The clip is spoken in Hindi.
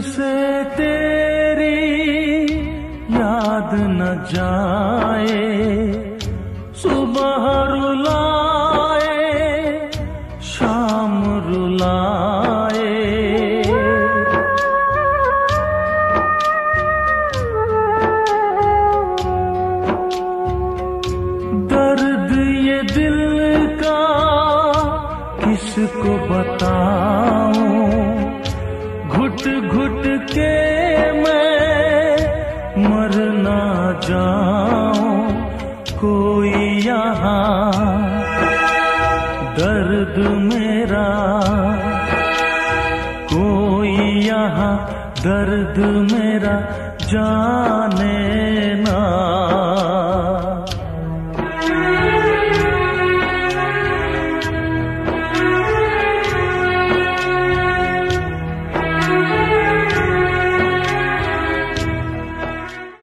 से तेरी याद न जाए, सुबह रुलाए, शाम रुलाए। दर्द ये दिल का किसको बताऊँ? घुट घुट के मैं मरना जाऊँ कोई यहाँ। दर्द मेरा, कोई यहाँ। दर्द मेरा जाने